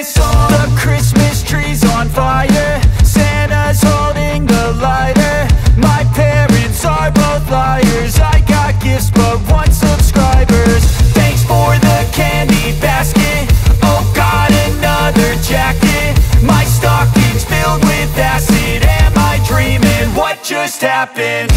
Christmas, the Christmas tree's on fire. Santa's holding the lighter. My parents are both liars. I got gifts but one subscribers Thanks for the candy basket. Oh got another jacket. My stocking's filled with acid. Am I dreaming? What just happened?